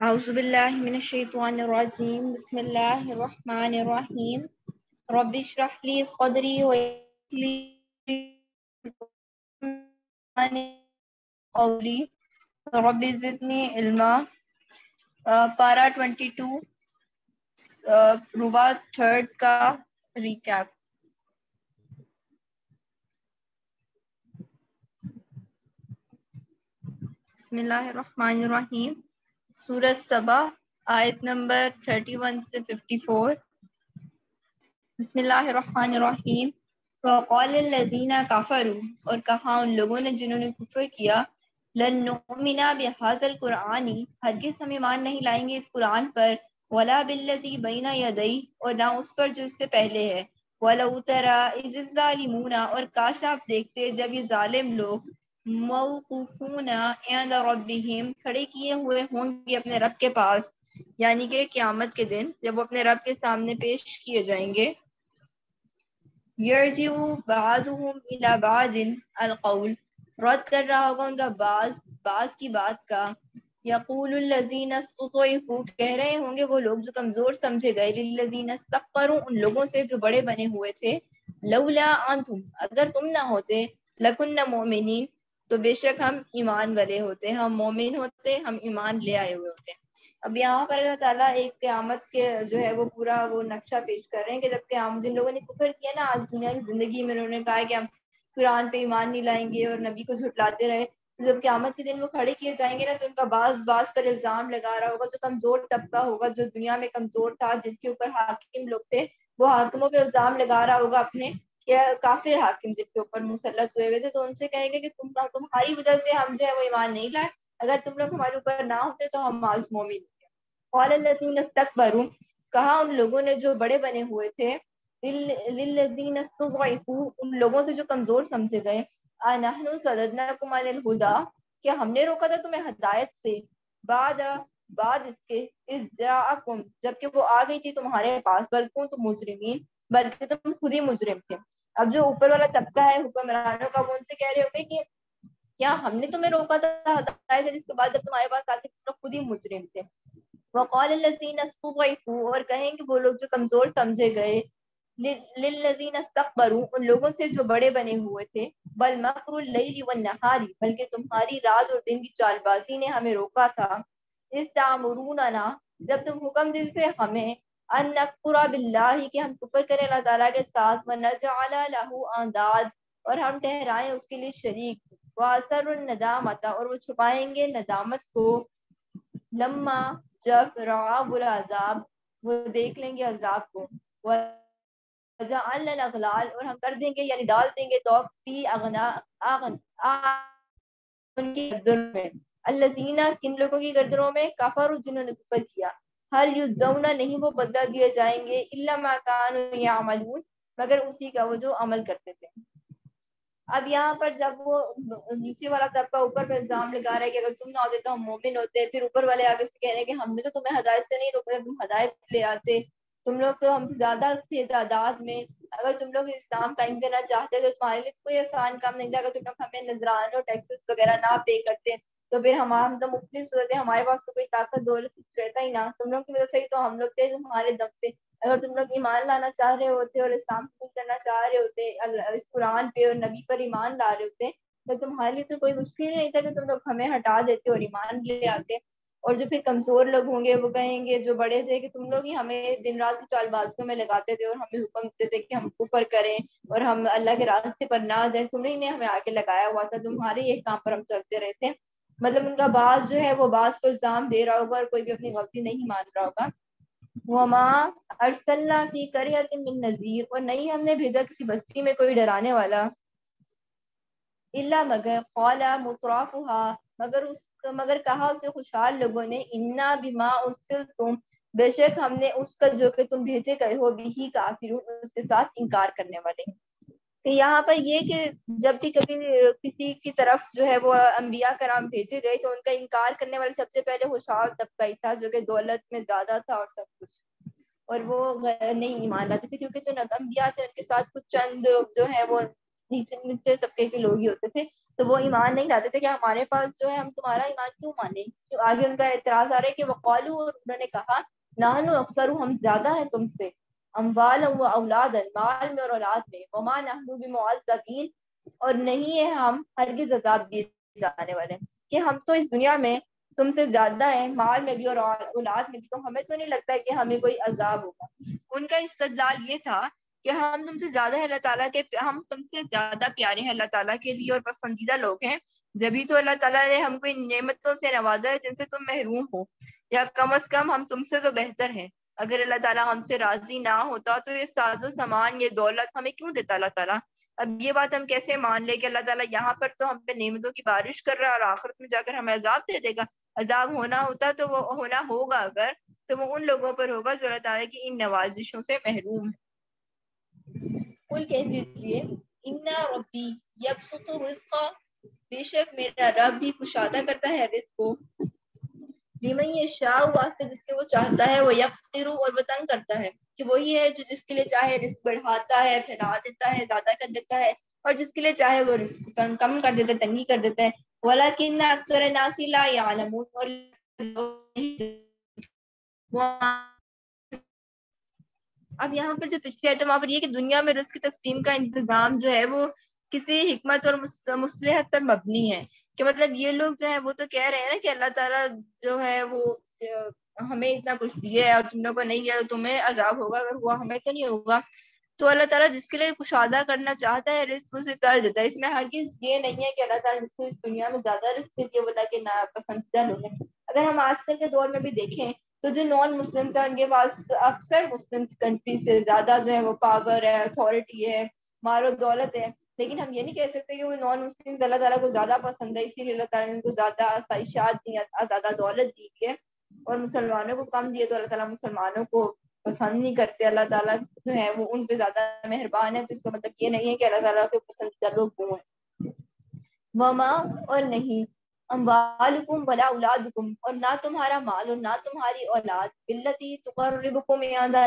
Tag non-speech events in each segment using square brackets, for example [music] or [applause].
अज़बिल्लिमिनशैतानिर्रजीम बिस्मिल्लाहिर्रहमानिर्रहीम रब्बि इश्रह ली सदरी व कौली रब्बि ज़िदनी इल्मा पारा 22 रुबा थर्ड का रिकैप बिस्मिल्लाहिर्रहमानिर्रहीम सूरत सबा, आयत नंबर 31 से 54 बिस्मिल्लाहिर्रहमानिर्रहीम वक़ालल्लज़ीना कफ़रू, और कहा उन लोगों ने जिन्होंने कुफर किया, लन नुमिना बिहाज़ल कुरआनी, हरगिज़ हम ईमान नहीं लाएँगे इस कुरान पर, वला बिल्लज़ी बैना यदई, और ना उस पर जो इससे पहले है। वला उतरा इज़्ज़ालिमूना और काश आप देखते जब ये जालिम लोग रब्बिहिम, खड़े किए हुए होंगे अपने रब के पास, यानी कि क़यामत के दिन, जब वो अपने रब के सामने पेश किए जाएँगे। अलकौल रद्द कर रहा होगा उनका बाज बाज की बात का। यकूलजीन कह रहे होंगे वो लोग जो कमज़ोर समझे गए उन लोगों से जो बड़े बने हुए थे। लौला तुम अगर तुम ना होते लकुन मोमिनीन तो बेशक हम ईमान वाले होते हैं, हम मोमिन होते हैं, हम ईमान ले आए हुए होते हैं। अब यहाँ पर अल्लाह ताला एक क्यामत के जो है वो पूरा वो नक्शा पेश कर रहे हैं कि जब क्यामत, जिन लोगों ने कुफर किया ना, आज दुनिया की ज़िंदगी में उन्होंने कहा कि हम कुरान पे ईमान नहीं लाएँगे और नबी को झुटलाते रहे तो जब क्यामत के दिन वो खड़े किए जाएँगे ना तो उनका बास बास पर इल्ज़ाम लगा रहा होगा, जो कमज़ोर तबका होगा, जो दुनिया में कमज़ोर था, जिसके ऊपर हाकिम लोग थे, वो हाकिमों पर इल्ज़ाम लगा रहा होगा अपने या काफिर हाकिम जिनके ऊपर मुसलत हुए हुए थे तो उनसे कहेंगे कि तुम तुम्हारी वजह से हम जो है वो ईमान नहीं लाए। अगर तुम लोग हमारे ऊपर ना होते तो हम आज मोमिन होते कहा उन लोगों ने जो बड़े बने हुए थे उन लोगों से जो कमज़ोर समझे गए हुदा, क्या हमने रोका था तुम्हें हदायत से? बाद बाद इसके, इस जबकि वो आ गई थी तुम्हारे पास, बल्कि तुम मुजरिमीन बल्कि तुम खुद ही मुजरिम थे। अब जो ऊपर वाला तबका है हुक्मरानों का, वो उनसे कह रहे होंगे कि, क्या हमने तुम्हें रोका था, हदायत जिसके बाद जब तुम्हारे पास आके तुम खुद ही मुजरिम थे? वक़ाल और कहेंगे वो लोग जो कमज़ोर समझे गए उन लोगों से जो बड़े बने हुए थे, बल मकरुल्लैली व नहारी, बल्कि तुम्हारी रात और दिन की चालबाजी ने हमें रोका था। इस तामुरूना जब तुम हुक्म देते हमें अनकुरा बिल्लाही कि हम कुफर करें, अल्लाह ताला के साथ, व नजअला लहू अंदाद और हम ठहराएँ उसके लिए शरीक। वासर और वो छुपाएँगे नदामत को। लम्मा जब राबुल वो देख लेंगे अजाब को। अगलाल, और हम कर देंगे, यानी डाल देंगे तो फ़ी अगना, आगन उनकी में। अल्लाजीना, किन लोगों की गर्दनों में? कफर, जिन्होंने कुफर किया। हर युजौना नहीं, वो बदला दिए जाएँगे। इल्ला माकान या मगर उसी का वो जो अमल करते थे। अब यहाँ पर जब वो नीचे वाला तबका ऊपर पे इल्ज़ाम लगा रहा है कि अगर तुम ना होते तो हम मोमिन होते, फिर ऊपर वाले आगे से कह रहे हैं कि हमने तो तुम्हें हदायत से नहीं रोका, तुम हदायत ले आते। तुम लोग तो हमसे ज़्यादा थे तादाद में। अगर तुम लोग इस्लाम कायम करना चाहते तो तुम्हारे लिए कोई आसान काम नहीं था। अगर तुम लोग हमें नजरान और टैक्सेस वगैरह ना पे करते तो फिर हम हम तो मुफ़्त होते हमारे पास तो कोई ताकत, दौलत कुछ रहता ही ना। तुम लोग की वजह से ही तो हम लोग थे तुम्हारे दम से। अगर तुम लोग ईमान लाना चाह रहे होते और इस्लाम कबूल करना चाह रहे होते इस कुरान पे और नबी पर ईमान ला रहे होते तो तुम्हारे लिए तो कोई मुश्किल नहीं था कि तुम लोग हमें हटा देते और ईमान ले आते। और जो फिर कमज़ोर लोग होंगे, वो कहेंगे, जो बड़े थे कि तुम लोग ही हमें दिन रात की चालबाजियों में लगाते थे और हमें हुक्म देते थे कि हम ऊपर करें और हम अल्लाह के रास्ते पर ना जाए। तुमने ने हमें आके लगाया हुआ था। तुम्हारे एक काम पर हम चलते रहे थे मतलब उनका बास जो है, वो बास को इल्ज़ाम दे रहा होगा और कोई भी अपनी गलती नहीं मान रहा होगा। नजीर, और नहीं हमने भेजा किसी बस्ती में कोई डराने वाला। इल्ला मगर, कौला मुतराफुहा, मगर उस, मगर कहा उसे खुशहाल लोगों ने, इन्ना बिमा उर्सिल तुम, बेशक हमने उसका जो कि तुम भेजे गए हो, भी काफिर उसके साथ इनकार करने वाले हैं। यहाँ पर ये कि जब भी कभी किसी की तरफ़ जो है वो अम्बिया कराम भेजे गए तो उनका इनकार करने वाले सबसे पहले खुशहाल तबका ही था, जो कि दौलत में ज़्यादा था और सब कुछ। और वो नहीं ईमान लाते थे, क्योंकि जो अम्बिया थे, उनके साथ कुछ चंद जो है वो नीचे नीचे तबके के लोग ही होते थे। तो वो ईमान नहीं लाते थे कि हमारे पास जो है हम तुम्हारा ईमान क्यों माने? तो आगे उनका एतराज़ आ रहा है कि वकालू, और उन्होंने कहा नानो अक्सर, हम ज़्यादा है तुमसे। अम्बाल व माल में और औलाद में। वमा नहनु बिमुअज़्ज़बीन और नहीं है हम हरगिज अजाब दिए जाने वाले कि हम तो इस दुनिया में तुमसे ज़्यादा है, माल में भी और औलाद में भी। तो हमें तो नहीं लगता है कि हमें कोई अजाब होगा। उनका इस्तदलाल ये था कि हम तुमसे ज़्यादा है, अल्लाह ताला के हम तुमसे ज़्यादा प्यारे हैं अल्लाह ताला के लिए, और पसंदीदा लोग हैं। जब तो अल्लाह ताला ने हमको इन नेमतों से नवाजा है जिनसे तुम महरूम हो। या कम अज कम हम तुमसे तो बेहतर हैं। अगर अल्लाह ताला हमसे राज़ी ना होता तो ये साजो सामान, ये दौलत हमें क्यों देता अल्लाह ताला? अब ये बात हम कैसे मान ले कि अल्लाह ताला यहाँ पर तो हम पे नेमतों की बारिश कर रहा है और आखिरत में जाकर हमें अजाब दे देगा? अजाब होना होता तो वो होना होगा अगर तो वो उन लोगों पर होगा जो अल्लाह ताला की इन नवाजिशों से महरूम है। कुल कह दीजिए, इन्ना बेशक मेरा रब भी कुशादा करता है रिस्क को लिमन ये शाह वास्ते जिसके वो चाहता है, वो यकतिरु और वो तंग करता है कि वही है जो जिसके लिए चाहे रिस्क बढ़ाता है, फैला देता है, ज़्यादा कर देता है और जिसके लिए चाहे वो रिस्क कम कर देता है, तंगी कर देता है। वाला वलाकिन अक्सर नासिला यालमून और अब यहाँ पर जो पिछले आयत वहाँ पर ये कि दुनिया में रिस्क की तकसीम का इंतज़ाम जो है, वो किसी हिकमत और मुसलहत पर मबनी है। कि मतलब ये लोग जो है, वो तो कह रहे हैं ना कि अल्लाह ताला जो है वो हमें इतना कुछ दिया है और तुम लोग को नहीं दिया तो तुम्हें अजाब होगा। अगर हुआ, हमें तो नहीं होगा। तो अल्लाह ताला जिसके लिए कुछ अदा करना चाहता है, रिस्क उसे कर देता है। इसमें हर किस ये नहीं है कि अल्लाह ताला जिसको इस दुनिया में ज़्यादा रिस्क दिए बोला कि ना पसंदीदा लोग हैं। अगर हम आजकल के दौर में भी देखें तो जो नॉन मुस्लिम है, उनके पास अक्सर मुस्लिम कंट्री से ज़्यादा जो है वो पावर है अथॉरिटी है मारो दौलत है। लेकिन हम ये नहीं कह सकते कि वो नॉन मुस्लिम अल्लाह ताला को ज़्यादा पसंद है, इसीलिए अल्लाह ताला ने उनको ज़्यादा आसाइशात दी ज़्यादा दौलत दी है। और मुसलमानों को कम दिए तो अल्लाह ताला मुसलमानों को पसंद नहीं करते, अल्लाह ताला जो है वो उन पे ज़्यादा मेहरबान है तो इसका मतलब ये नहीं है कि अल्लाह ताला के पसंदीदा लोग वो हैं। वमा और नहीं अम्बालकुम वला औलादुकुम, और ना तुम्हारा माल और ना तुम्हारी औलाद, बिल्लती तुकर्रिबुकुम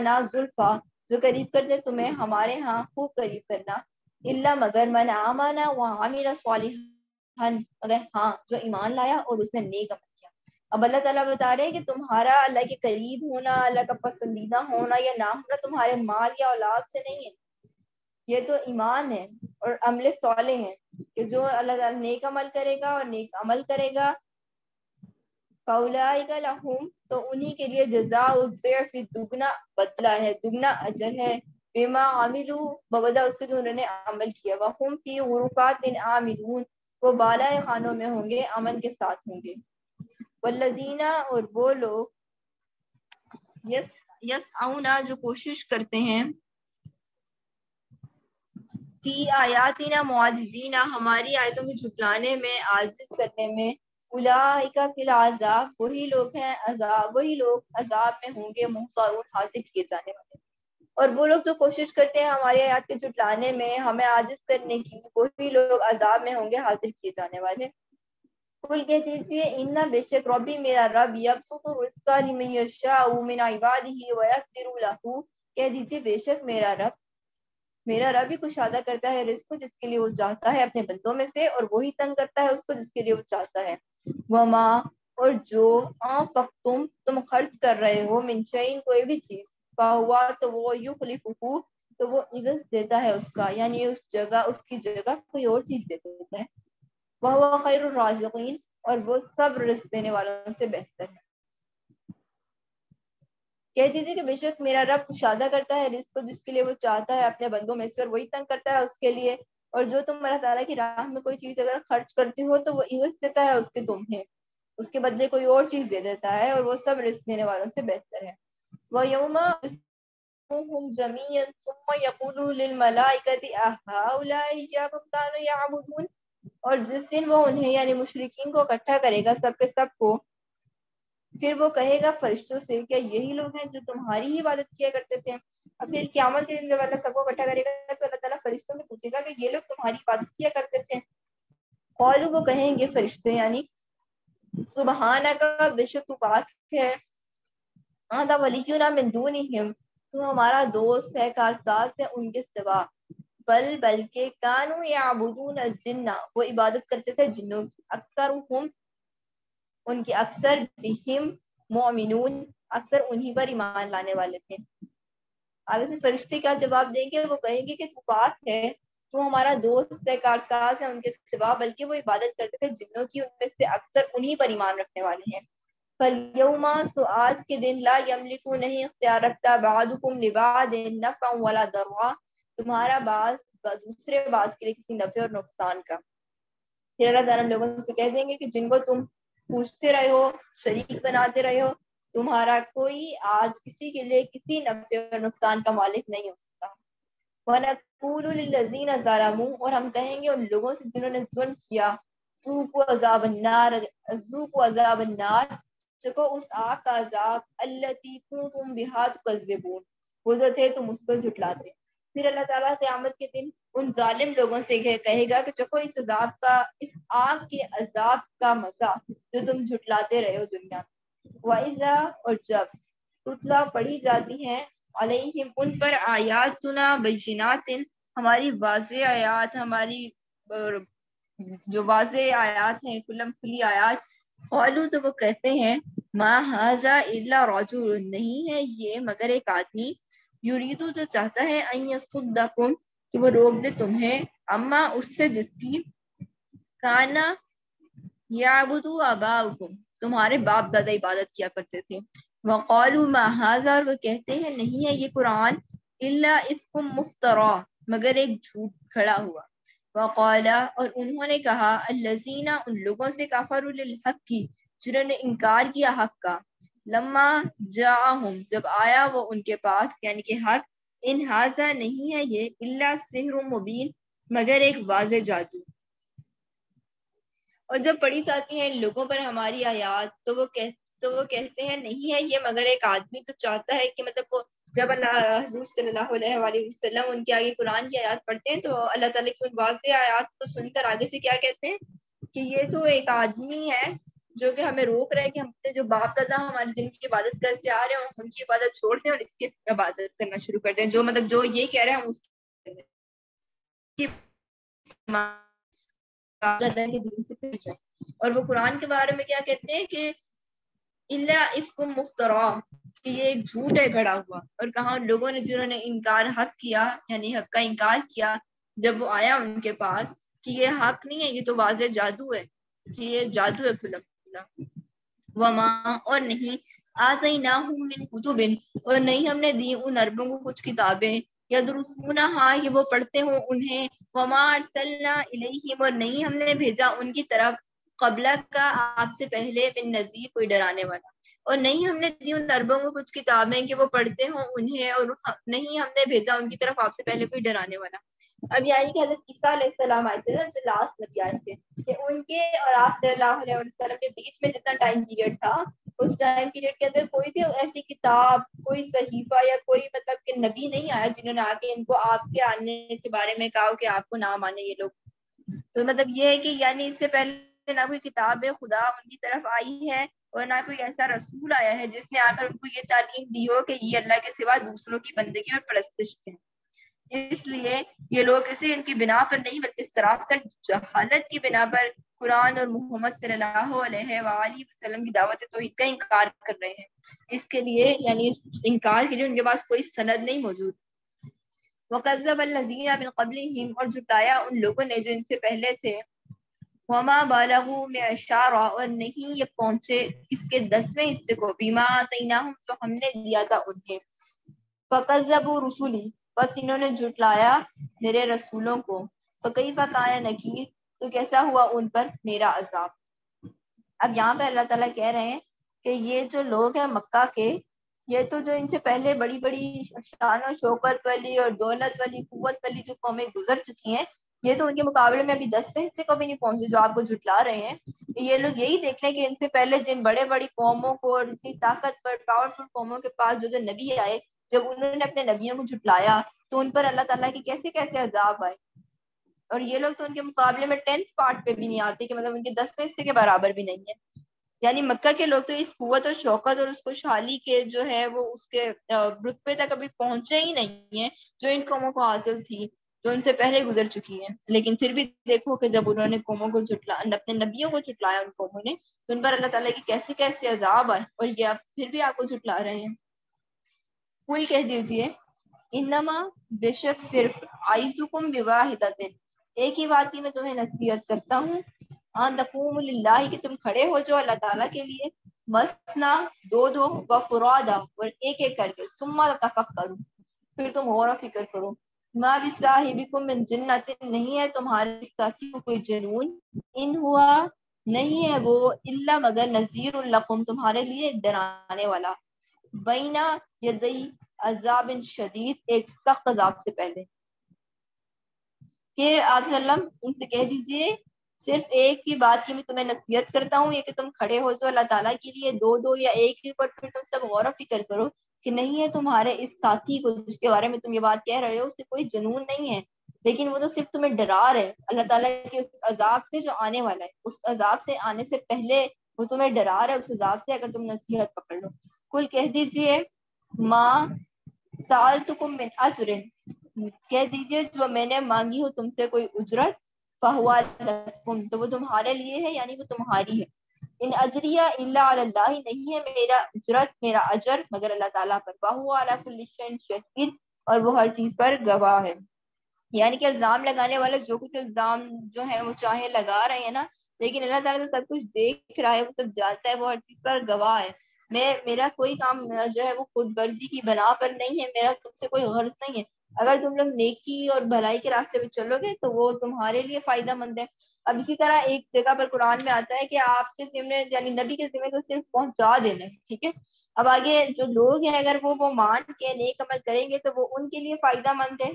ना जुल्फा, जो करीब करते तुम्हें, हमारे यहाँ खूब करीब करना। इल्ला मगर मन आमाना व आमिला सालिहन। मगर हाँ जो ईमान लाया और उसने नेक अमल किया। अब अल्लाह ताला बता रहे हैं कि तुम्हारा अल्लाह के करीब होना, अल्लाह का पसंदीदा होना या ना होना तुम्हारे माल या औलाद से नहीं है। ये तो ईमान है और अमल सौले हैं कि जो अल्लाह ताला नेक अमल करेगा और नेक अमल करेगा तो उन्हीं के लिए जजा दुगना बदला है, दुगना अजर है। बेमा उसके जो उन्होंने अमल किया, वह फ़ी गुरुफात आमिलून, वो बाला खानों में होंगे अमन के साथ होंगे। वल्लजीना, और वो लोग, यस यस आउना जो कोशिश करते हैं, फ़ी आयातीना मुआजीना हमारी आयतों को झुकलाने में, आजिज करने में, उलाइका फिल आजाब, वही लोग हैं, अजाब, वही लोग अजाब में होंगे मुहसरून हासिल किए जाने वाले। और वो लोग जो कोशिश करते हैं हमारे आयात के जुटलाने में, हमें आजिज करने की, वही लोग अजाब में होंगे, हाजिर किए जाने वाले। कुल कह दीजिए, इन्ना बेशक रबी मेरा रब कह दीजिए, बेशक मेरा रब मेरा रब ही कुशादा करता है रिस्क जिसके लिए वो चाहता है अपने बंदों में से, और वही तंग करता है उसको, जिसके लिए वो चाहता है। वमा, और जो आ तुम खर्च कर रहे हो मिनशाइन कोई भी चीज़ हुआ तो वो यू खुलीफू तो वो इवज देता है उसका। यानी उस जगह, उसकी जगह कोई और चीज़ दे देता है। वह वह खैर राजिकीन, और वो सब रिस्क देने वालों से बेहतर है। कह दीजिए कि बेशक मेरा रब कुशादा करता है रिस्क को जिसके लिए वो चाहता है, अपने बंदों में से, और वही तंग करता है उसके लिए। और जो तुम अल्लाह ताला की राह में कोई चीज़ अगर खर्च करते हो तो वो इवज देता है उसके तुम्हें। उसके बदले कोई और चीज़ दे देता है, और वो सब रिस्क देने वालों से बेहतर है। यौमा जमीयन सुम्मा यकूलु लिल मलाइकति अहाउलाई याकुम कानु याबुदून और जिस दिन वो उन्हें, यानी मुशरकिन को इकट्ठा करेगा सबके सबको, फिर वो कहेगा फरिश्तों से, क्या यही लोग हैं जो तुम्हारी ही इबादत किया करते थे? और फिर क्यामत के दिन जब अल्लाह सबको इकट्ठा करेगा तो अल्लाह ताला फरिश्तों से पूछेगा कि ये लोग तुम्हारी इबादत किया करते थे। और वो कहेंगे, फरिश्ते, यानी सुबहाना का बेशक तू है। आदा दूनिहिम तू हमारा दोस्त है कारसाज है, उनके सिवा। बल बल्कि कानू याबुदून जिन्ना। वो इबादत करते थे जिन्नों की। अक्सर हम, उनके अक्सर बिहिम मोमिनून अक्सर उन्हीं पर ईमान लाने वाले थे। आगे से फरिश्ते क्या जवाब देंगे? वो कहेंगे कि तू पाक है तो हमारा दोस्त है कारसाज है, उनके सिवा। बल्कि वो इबादत करते थे जिन्नों की, उनमें से अक्सर उन्हीं पर ईमान रखने वाले हैं। सो आज के दिन ला यमलिकू नहीं अख्तियार रखता बादुकुम लिबाद नफ़ा वाला दरवा तुम्हारा बास दूसरे बात के लिए किसी नफे और नुकसान का फिर अल्लाह ताला लोगों से कह देंगे कि जिनको तुम पूछते रहे हो शरीक बनाते रहे हो तुम्हारा कोई आज किसी के लिए किसी नफे और नुकसान का मालिक नहीं हो सकता और हम कहेंगे उन लोगों से जिन्होंने जुल्म किया चको उस आग का अजाब, अल्लती तुम बिहात कज़बून वो जो थे तुम उसको झुटलाते फिर अल्लाह ताला क़यामत के दिन उन जालिम लोगों से कहेगा कि चको इस अजाब का, इस आग के अजाब का मज़ा जो तुम झुटलाते रहे हो दुनिया वाइजा और जब तुतला पढ़ी जाती है, अलैहिम, उन पर आयात सुना बजिनातिन हमारी वाज आयात, हमारी जो वाज आयात हैं कुलम खुली आयात कौलू तो वो कहते हैं, माँ हाजा इल्ला रजुल नहीं है ये, मगर एक आदमी, यूरीदू जो चाहता है कि वो रोक दे तुम्हें। अम्मा उससे जिसकी, काना याबुदू अबाउकुम, तुम्हारे बाप दादा इबादत किया करते थे। वक़ालू महाजा और वो कहते हैं, नहीं है ये कुरान इल्ला इसको मुफ्तरा, मगर एक झूठ खड़ा हुआ। वक़ाला, और उन्होंने कहा, अल्लजीना, उन लोगों से काफरुल हक की, जिन्होंने इनकार किया हक का। लम्मा जाहम जब आया वो उनके पास, यानी कि हक, इन हाजा नहीं है ये, इल्ला सिहर मुबीन, मगर एक वाज जादू। और जब पढ़ी जाती है इन लोगों पर हमारी आयात तो वो कह तो वो कहते हैं, नहीं है ये, मगर एक आदमी तो चाहता है कि मतलब वो जब अल्लाह सल्लल्लाहु अलैहि वसल्लम उनके आगे कुरान की आयात पढ़ते हैं तो अल्लाह ताला की उन वाज आयात को सुनकर आगे से क्या कहते हैं कि ये तो एक आदमी है जो कि हमें रोक रहा है कि हमसे जो बाप दादा हमारे दिन की इबादत करते आ रहे हैं उनकी इबादत छोड़ दें और इसकी इबादत करना शुरू कर दें। जो मतलब जो ये कह रहे हैं, हम उसकी और वो कुरान के बारे में क्या कहते हैं कि कि ये एक झूठ है खड़ा हुआ। और कहा उन लोगों ने, जिन्होंने इनकार हक किया, यानी हक का इनकार किया, जब वो आया उनके पास, कि ये हक नहीं है, ये तो वाज जादू है, कि ये जादू है खुला खुला। वमा, और नहीं आते ना मिन कुतुबिन, और नहीं हमने दी उन अरबों को कुछ किताबें या दुरुसूना हाँ ये वो पढ़ते हो उन्हें, वमा इलैहिम, और नहीं हमने भेजा उनकी तरफ़ कबला का आपसे पहले बिन नजीर कोई डराने वाला। और नहीं हमने दी उन अरबों को कुछ किताबें कि वो पढ़ते हों उन्हें, और नहीं हमने भेजा उनकी तरफ़ आपसे पहले कोई डराने वाला। अब यानी कि हज़रत ईसा आए थे ना, जो लास्ट नबी आए थे, कि उनके और आप के बीच में जितना टाइम पीरियड था, उस टाइम पीरियड के अंदर कोई भी ऐसी किताब, कोई सहीफा या कोई मतलब कि नबी नहीं आया जिन्होंने आके इनको आपके आने के बारे में कहा कि आपको ना माने ये लोग। तो मतलब ये है कि यानी इससे पहले ना कोई किताब खुदा उनकी तरफ़ आई है और ना कोई ऐसा रसूल आया है जिसने आकर उनको ये तालीम दी हो कि ये अल्लाह के सिवा दूसरों की बंदगी और परस्तिश है। इसलिए ये लोग इसे इनकी बिना पर नहीं, बल्कि सरासर जहालत की बिना पर कुरान और मोहम्मद वसल्लम की दावत तो का इनकार कर रहे हैं। इसके लिए, यानी इनकार के लिए उनके पास कोई सनद नहीं मौजूद। वकज़ब अल्लज़ीना मिन क़ब्लिहिम और जुटाया उन लोगों ने जो इनसे पहले थे वमा बालहू में अशारा और नहीं ये पहुँचे इसके दसवें हिस्से को। बीमा तैना जो हमने दिया था उन्हें। फ़कज़बू रसूली, बस इन्होंने जुटलाया मेरे रसूलों को। फ़कई फ़काया नकीर तो कैसा हुआ उन पर मेरा अजाब? अब यहाँ पे अल्लाह ताला कह रहे हैं कि ये जो लोग हैं मक्का के, ये तो जो इनसे पहले बड़ी बड़ी शान और शौकत वाली और दौलत वाली कुत वाली जो कौमें गुजर चुकी हैं ये तो उनके मुकाबले में अभी दसवें हिस्से को भी नहीं पहुँचे जो आपको जुटला रहे हैं। ये लोग यही देख लें कि इनसे पहले जिन बड़े बड़ी कौमों को और इतनी ताकतवर पावरफुल कौमों के पास जो जो नबी आए, जब उन्होंने अपने नबियों को जुटलाया तो उन पर अल्लाह ताला के कैसे कैसे अजाब आए? और ये लोग तो उनके मुकाबले में टेंथ पार्ट पे भी नहीं आते कि मतलब उनके दसवें हिस्से के बराबर भी नहीं है। यानी मक्का के लोग तो इस कुत और शौकत और उस खुशहाली के जो है, वो उसके रुतबे तक अभी पहुँचे ही नहीं है, जो इन कौमों को हासिल थी। जो उनसे पहले गुजर चुकी हैं। लेकिन फिर भी देखो कि जब उन्होंने कौमों को झुटला, अपने नबियों को झुटलाया उन कौमों ने तो उन पर अल्लाह ताला की कैसे कैसे अजाब आए और ये आप फिर भी आपको झुटला रहे हैं। कुल कह दीजिए इनमा बेशक सिर्फ़ आइजुकुम विवाहिदतिन एक ही बात की मैं तुम्हें नसीहत करता हूँ हाँ तकूमुल्लाह कि तुम खड़े हो जो अल्लाह ताला के लिए मसना दो दो, व फुरादा, और एक एक करके, सुम्मा तफक करो फिर तुम गौर फ़िक्र करो मा मिन जिन्नतिन नहीं है, तुम्हारे साथी को कोई जुनून इन हुआ नहीं है वो इल्ला, मगर नजीर लकुम, तुम्हारे लिए डराने वाला। बैना यदई अजाब शदीद, एक सख्त अजाब से पहले। कि आप इनसे कह दीजिए, सिर्फ़ एक ही बात की मैं तुम्हें नसीहत करता हूँ, ये कि तुम खड़े हो जो अल्लाह ताला के लिए दो दो या एक ही पर फिर तुम सब गौर फ़िक्र करो कि नहीं है तुम्हारे इस साथी को जिसके बारे में तुम ये बात कह रहे हो, उससे कोई जुनून नहीं है। लेकिन वो तो सिर्फ़ तुम्हें डरा रहे अल्लाह ताला के उस अजाब से जो आने वाला है, उस अजाब से आने से पहले वो तुम्हें डरा रहे उस अजाब से अगर तुम नसीहत पकड़ लो। कुल कह दीजिए, माँ, साल तुकुम मिन कह दीजिए, जो मैंने मांगी हो तुमसे कोई उजरत फहुआ तो वो तुम्हारे लिए है, यानी वो तुम्हारी है। इन अजरिया अल्लाह नहीं है मेरा उजरत, मेरा अजर, मगर अल्लाह ताला पर शहीद, और वो हर चीज़ पर गवाह है। यानी कि इल्ज़ाम लगाने वाले जो कुछ इल्ज़ाम जो है, वो चाहे लगा रहे हैं ना, लेकिन अल्लाह ताला तो सब कुछ देख रहा है, वो सब जानता है, वो हर चीज़ पर गवाह है। मैं, मेरा कोई काम जो है, वो खुद गर्जी की बना पर नहीं है, मेरा तुमसे कोई गर्ज नहीं है। अगर तुम लोग नेकी और भलाई के रास्ते में चलोगे तो वो तुम्हारे लिए फ़ायदा मंद है। अब इसी तरह एक जगह पर कुरान में आता है कि आपके जिम्मे, यानी नबी के जिम्मे को सिर्फ़ पहुँचा देना है ठीक है? अब आगे जो लोग हैं, अगर वो वो मान के नेक अमल करेंगे तो वो उनके लिए फ़ायदा मंद है।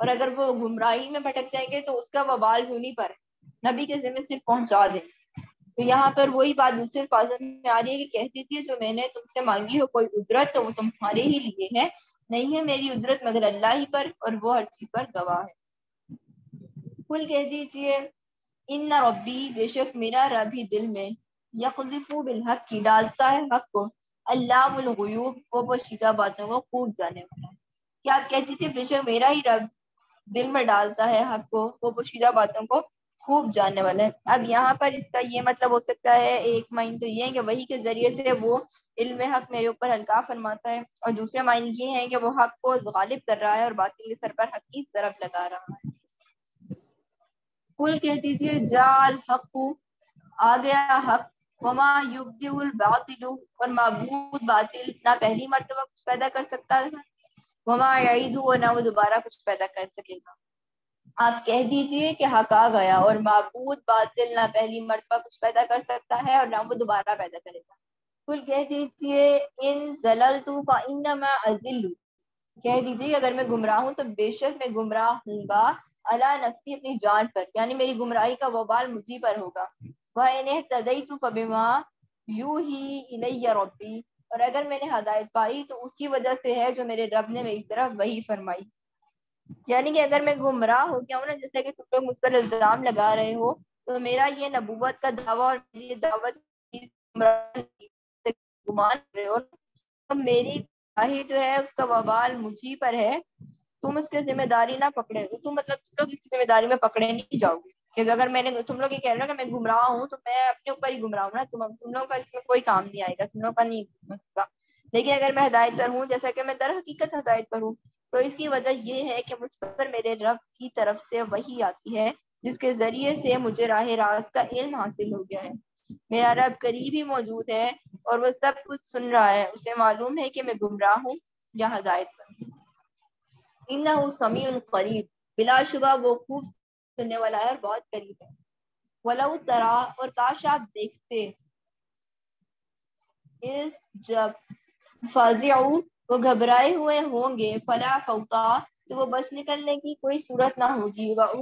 और अगर वो गुमराही में भटक जाएँगे तो उसका वबाल उन्हीं पर नबी के जिम्मे सिर्फ़ पहुँचा देना तो यहाँ पर वही बात दूसरे फाजल में आ रही है कि कह दीजिए जो मैंने तुमसे मांगी हो, कोई उजरत तो वो तुम्हारे ही लिए है। नहीं है मेरी उजरत मगर अल्लाह ही पर और वो हर चीज़ पर गवाह है। कुल कह दीजिए इन न रबी बेशक मेरा रब ही दिल में यकजिफू बिल हक की डालता है हक को। अल्लाहूब वो पोशीदा बातों को खूब जाने वाला है। क्या आप कहती थी, बेशक मेरा ही रब दिल में डालता है हक को, वो पोशीदा बातों को खूब जानने वाला है। अब यहाँ पर इसका ये मतलब हो सकता है, एक माइन तो ये है कि वही के ज़रिए से वो इल्म हक मेरे ऊपर हल्का फरमाता है और दूसरे माइन ये है कि वो हक को गालिब कर रहा है और बातिल के सर पर हक की तरफ़ लगा रहा है। कुल कह दीजिए, जाल हक, आ गया हक। वमा युब्दिउल बातिलु, और मबूद बातिल ना पहली मरतबा कुछ पैदा कर सकता था वमा यईदु और ना वो दोबारा कुछ पैदा कर सकेगा। आप कह दीजिए कि हक आ गया और मबूद बातिल ना पहली मरतबा कुछ पैदा कर सकता है और ना वो दोबारा पैदा करेगा। कुल कह दीजिए, इन जलल तू इन अजिल्लू। कह दीजिए, अगर मैं गुमराह हूँ तो बेशक मैं गुमराह हूँगा, अला नफसी अपनी जान पर, यानी मेरी गुमराही का वबाल मुझी पर होगा। वह इन्हें तदई तू फबिमा यू ही रब्बी। और अगर मैंने हदायत पाई तो उसी वजह से है जो मेरे रब ने मेरी तरफ़ वही फरमाई। यानी कि अगर मैं गुमराह हो गया हूँ ना, जैसे कि तुम लोग मुझ पर इल्ज़ाम लगा रहे हो तो मेरा ये नबूवत का दावा और मेरी दावत गुमान रहे हो तो मेरी ही जो है, उसका वबाल मुझी पर है। तुम उसकी ज़िम्मेदारी ना पकड़े तो तुम मतलब तुम लोग इसकी ज़िम्मेदारी में पकड़े नहीं जाओगे। क्योंकि अगर मैंने, तुम लोग ये कह रहे हो कि मैं गुमराह हूँ तो मैं अपने ऊपर ही गुमराह हूँ ना। तुम तुम लोगों का इसमें कोई काम नहीं आएगा, तुम लोग का नहीं लेकिन अगर मैं हदायत पर हूँ, जैसा कि मैं दर हकीकत हदायत पर हूँ तो इसकी वजह यह है कि मुझ पर मेरे रब की तरफ़ से वही आती है, जिसके ज़रिए से मुझे राह रास्त का इल्म हासिल हो गया है। मेरा रब करीब ही मौजूद है और वो सब कुछ सुन रहा है। उसे मालूम है कि मैं गुमराह हूँ या हदायत पर इन समी करीब। बिलाशुबा वो खूब सुनने वाला है और बहुत करीब है। वला तरा और काश आप देखते। इस जब फाजियाऊ वो घबराए हुए होंगे, फला फौका तो वो बच निकलने की कोई सूरत ना होगी। वह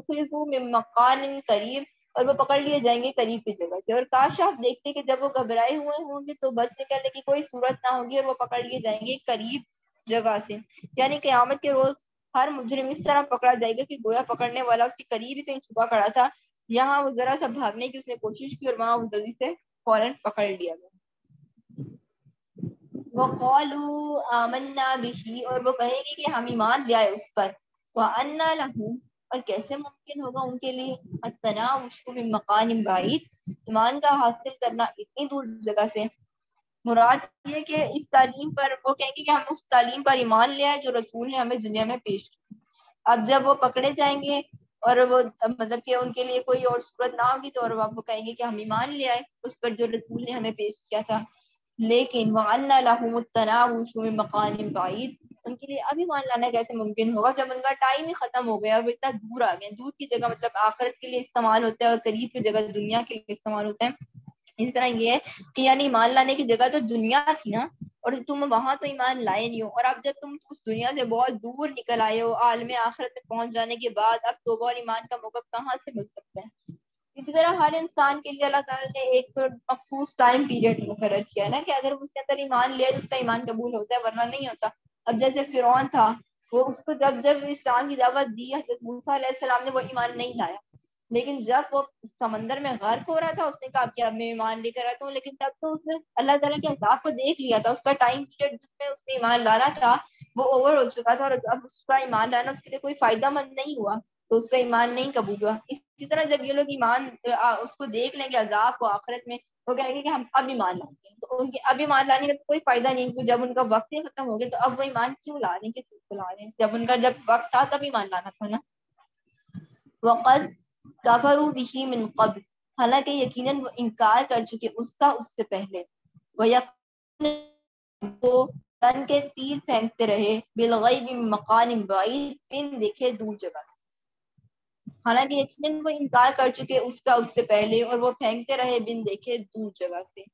मकान करीब, और वो पकड़ लिए जाएँगे करीब की जगह से। और काश आप देखते कि जब वो घबराए हुए होंगे तो बच निकलने की कोई सूरत ना होगी, और वो पकड़ लिए जाएँगे करीब जगह से। यानी क्यामत के रोज हर मुजरिम इस तरह पकड़ा जाएगा कि गोया पकड़ने वाला उसके करीब ही कहीं छुपा खड़ा था। यहाँ वो जरा सा भागने की उसने कोशिश की, और वहाँ वो जल्दी से फ़ौरन पकड़ लिया गया। वो कौलू आमन्ना बिही, और वो कहेंगे कि हम ईमान ले आए उस पर। वह अन्ना लहू, और कैसे मुमकिन होगा उनके लिए? तनाव मकान ईमान का हासिल करना इतनी दूर जगह से। मुराद ये कि इस तालीम पर, वो कहेंगे कि हम उस तालीम पर ईमान ले आए जो रसूल ने हमें दुनिया में पेश की। अब जब वो पकड़े जाएँगे, और वो मतलब कि उनके लिए कोई और सूरत ना होगी तो और वो कहेंगे कि हम ईमान ले आए उस पर जो रसूल ने हमें पेश किया था। लेकिन मकान बाईद। उनके लिए अभी मान लाना कैसे मुमकिन होगा? जब उनका टाइम ही खत्म हो गया वो इतना दूर आ गए। दूर की जगह मतलब आखिरत के लिए इस्तेमाल होता है और करीब की जगह दुनिया के लिए इस्तेमाल होता है। इस तरह ये है कि यानी ईमान लाने की जगह तो दुनिया थी ना, और तुम वहाँ तो ईमान लाए नहीं हो। और अब जब तुम उस दुनिया से बहुत दूर निकल आए हो, आलम आखिरत में पहुँच जाने के बाद, अब तो और ईमान का मौका कहाँ से मिल सकता है? इसी तरह हर इंसान के लिए अल्लाह ताला ने एक मखसूस टाइम पीरियड मुकर किया है ना कि अगर उसके अंदर ईमान लिया तो उसका ईमान कबूल होता है, वरना नहीं होता। अब जैसे फिर था, वो उसको जब जब इस्लाम की दावत दी, हज़रत मूसा ने वो ईमान नहीं लाया। लेकिन जब वो समंदर में गर्क हो रहा था, उसने कहा कि अब मैं ईमान लेकर आता हूँ। लेकिन तब तो उसने अल्लाह तला के हिसाब को देख लिया था। उसका टाइम पीरियड जिसमें उसने ईमान लाना था, वो ओवर हो चुका था। और अब उसका ईमान लाना, उसके लिए कोई फ़ायदा मंद नहीं हुआ। तो उसका ईमान नहीं कबूल हुआ। इसी तरह जब ये लोग ईमान उसको देख लेंगे, अजाब को आखिरत में, वो कहेंगे कि हम अब ईमान हैं तो उनके अब ईमान लाने का तो कोई फ़ायदा नहीं, क्योंकि जब उनका वक्त ही खत्म हो गया तो अब वो ईमान क्यों ला रहे हैं? किस ला रहे हैं? जब उनका जब वक्त था, तब ईमान लाना था ना। वक़द कफरू बिही मिन कब्ल। हालाँकि यकीनन वो इनकार कर चुके उसका उससे पहले। वह वो तन के तीर फेंकते रहे बिलगैब मकान बिन देखे दूर जगह से। हालाँकि यकीनन वो इनकार कर चुके उसका, उससे पहले, और वो फेंकते रहे बिन देखे दूर जगह से।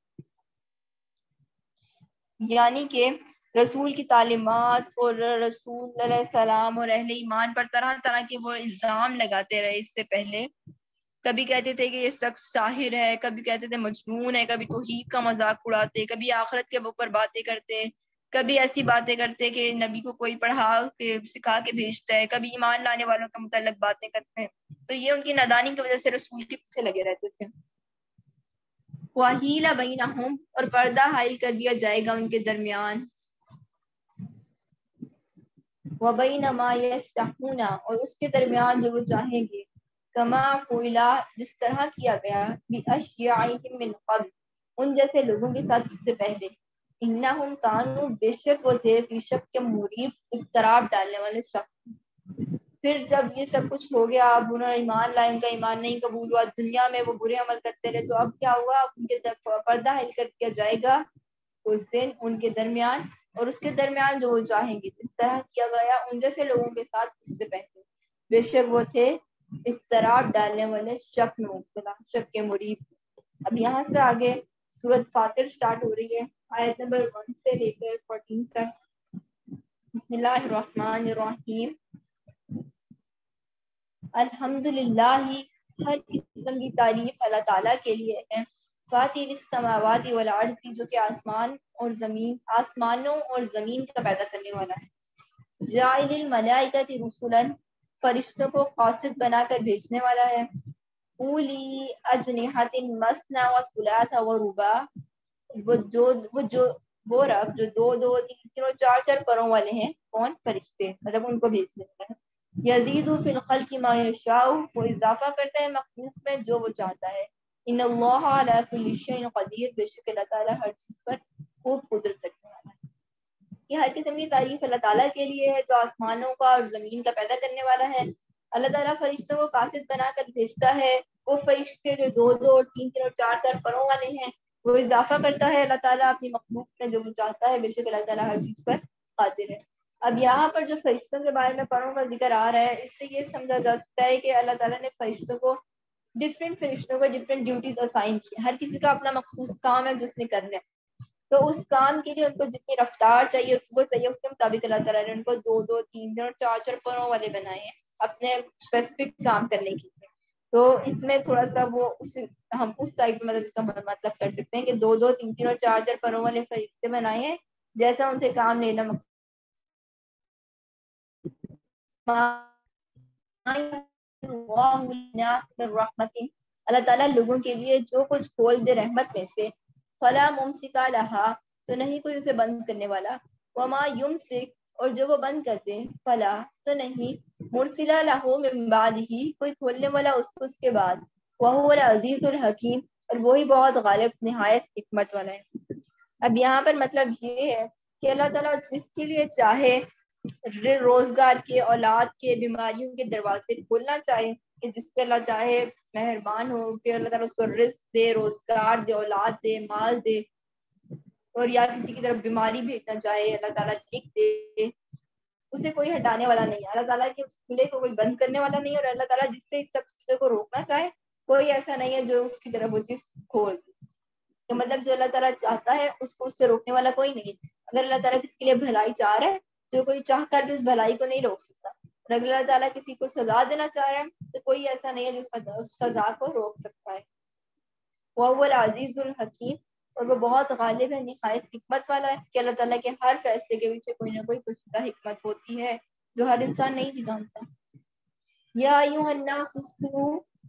यानी कि रसूल की तालीमत और रसूल सलाम और अहले ईमान पर तरह तरह के वो इल्ज़ाम लगाते रहे इससे पहले। कभी कहते थे कि ये शख्स साहिर है, कभी कहते थे मजनून है, कभी तोहीद का मज़ाक उड़ाते, कभी आखरत के ऊपर बातें करते। कभी ऐसी बातें करते हैं कि नबी को कोई पढ़ा के, सिखा के भेजता है, कभी ईमान लाने वालों के मुतलक बातें करते हैं। तो ये उनकी नादानी की वजह से रसूल के पीछे लगे रहते थे। वाहीला बहीना और पर्दा हाइल कर दिया जाएगा उनके दरमियान। वबई नमा और उसके दरमियान जो वो चाहेंगे। कमा कोयला जिस तरह किया गया उन जैसे लोगों के साथ इससे पहले। इन्ना कानू बेशक वो थे शक के मुरीब इतराब डालने वाले शख्स। फिर जब ये सब कुछ हो गया, अब उन्होंने ईमान लाए उनका ईमान नहीं कबूल हुआ, दुनिया में वो बुरे अमल करते रहे तो अब क्या हुआ? उनके पर्दा हिल कर दिया जाएगा उस दिन उनके दरमियान, और उसके दरमियान जो वो चाहेंगे इस तरह किया गया, उन जैसे लोगों के साथ उससे पहले। बेशक वो थे इस तरह डालने वाले शक में शक के मुरीब अब यहाँ से आगे सूरत फातिर स्टार्ट हो रही है। आयत नंबर वन से लेकर फोर्टीन तक बिस्मिल्लाहिर्रहमानिर्रहीम अल्हम्दुलिल्लाह हर किस्म की तारीफ़ अल्लाह ताला के लिए है। फातिर समावाती वाला जो कि आसमान और ज़मीन, आसमानों और ज़मीन का पैदा करने वाला है। जाइल मलाइकत रसुलन, फरिश्तों को खासित बनाकर भेजने वाला है। उली अजनिहतिन मसना व सुलासा व वो जो वो जो, वो रब, जो दो दो, तीन तीन और चार चार परों वाले हैं, कौन? फरिश्ते मतलब उनको भेजने वाला है। यजीद फिल खल की माशाऊ वो इजाफा करता है मखलूक में जो वो चाहता है। इन कदीर, बेशक अल्लाह हर चीज़ पर खूब कुदरत रखने वाला है। ये हर किस्म की तारीफ़ अल्लाह ताला के लिए है, जो आसमानों का और ज़मीन का पैदा करने वाला है। अल्लाह ताला फरिश्तों को कासिद बनाकर भेजता है। वो फरिश्ते जो दो दो और तीन तीन और चार चार परों वाले हैं वो इजाफा करता है, अल्लाह ताला अपनी मखलूक में जो चाहता है, बेशक अल्लाह ताला हर चीज़ पर कादिर है। अब यहाँ पर जो फरिश्तों के बारे में पढ़ों का ज़िक्र आ रहा है, इससे ये समझा जा सकता है कि अल्लाह ताला ने फरिश्तों को डिफरेंट फरिश्तों को डिफरेंट ड्यूटीज़ असाइन की हर किसी का अपना मखसूस काम है, जिसने करना है। तो उस काम के लिए उनको जितनी रफ्तार चाहिए, वो चाहिए, उसके मुताबिक अल्लाह तला ने उनको दो दो, तीन दिन और चार चार परों वाले बनाए हैं, अपने स्पेसिफिक काम करने के तो इसमें थोड़ा सा वो उस, हम उस साइड में मतलब इसका मतलब कर सकते हैं कि दो दो, तीन तीन और चार चार परों वाले फरिश्ते बनाए हैं जैसा उनसे काम लेना मकसद। अल्लाह ताला लोगों के लिए जो कुछ खोल दे रहमत में से, फला मुमसिका लहा तो नहीं कोई उसे बंद करने वाला। वमा युम से और जो वो बंद कर दे, फला तो नहीं। मुरसिला लहो ही, कोई खोलने वाला उसको उसके बाद। वह अजीजुल हकीम, और वही बहुत गालिब, नहायत हमत वाला है। अब यहाँ पर मतलब ये है कि अल्लाह ताला जिसके लिए चाहे रोज़गार के, औलाद के, बीमारियों के दरवाजे खोलना चाहे, कि जिस पे अल्लाह चाहे, मेहरबान हो कि अल्लाह ताला उसको रिस्क दे, रोज़गार दे, औलाद दे, माल दे और या किसी की तरफ़ बीमारी भेजना चाहे अल्लाह ताला लिख दे, उसे कोई हटाने वाला नहीं है। अल्लाह ताला के उस खुले को कोई बंद करने वाला नहीं और अल्लाह ताला जिससे सब चीज़ों को रोकना चाहे, कोई ऐसा नहीं है जो उसकी तरफ़ वो चीज़ खोल दे। तो मतलब जो अल्लाह ताला चाहता है, उसको उससे रोकने वाला कोई नहीं है। अगर अल्लाह ताला किसके लिए भलाई चाह रहा है तो कोई चाह कर भी उस भलाई को नहीं रोक सकता। और अगर अल्लाह ताला किसी को सजा देना चाह रहा है तो कोई ऐसा नहीं है जो उस सजा को रोक सकता है। वह अजीजुल हकीम। और वो बहुत गालिब है, नहायत हिकमत वाला है कि अल्लाह ताला के हर फैसले के पीछे कोई ना कोई कुछ हिकमत होती है, जो हर इंसान नहीं भी जानता। या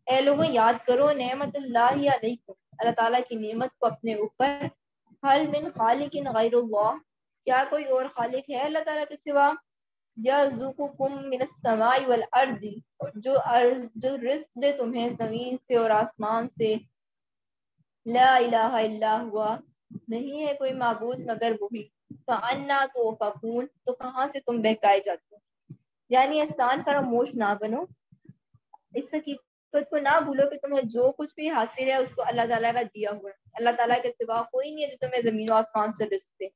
ए लोगों, याद करो नेमत अल्लाह ताला की नेमत को अपने ऊपर। हल मिन खालिकिन गैरुल्लाह, क्या कोई और खालिक है अल्लाह ताला के सिवा? अर्दी, जो अर्ज़, जो रिस्क दे तुम्हें ज़मीन से और आसमान से। ला इलाहा हुआ नहीं है कोई मबूद मगर वही। अन्ना तो फकून तो कहाँ से तुम बहकाए जाते हो? यानी एहसान फरामोश ना बनो। इस हकीकत को ना भूलो कि तुम्हें जो कुछ भी हासिल है, उसको अल्लाह ताला का दिया हुआ है। अल्लाह ताला के सिवा कोई नहीं है जो तुम्हें ज़मीन और आसमान से दे।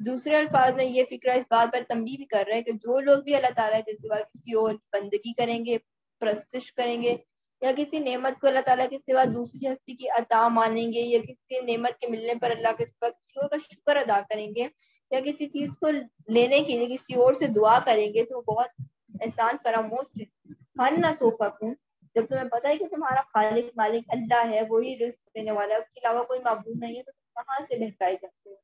दूसरे अल्फाज में ये फ़िक्र इस बात पर तंबी भी कर रहे हैं कि जो लोग भी अल्लाह ताला के सिवा किसी और बंदगी करेंगे, प्रस्तिश करेंगे या किसी नेमत को अल्लाह ताला के सिवा दूसरी हस्ती की अता मानेंगे, या किसी नेमत के मिलने पर अल्लाह के सिवा का शुक्र अदा करेंगे, या किसी चीज़ को लेने के लिए किसी और से दुआ करेंगे तो बहुत एहसान फरामोश है। हर ना तो पकूँ जब तुम्हें पता है कि तुम्हारा खालिक मालिक अल्लाह है, वही रिस्क देने वाला है, उसके अलावा कोई मबूद नहीं है तो तुम कहाँ से बहकाए जाते हो?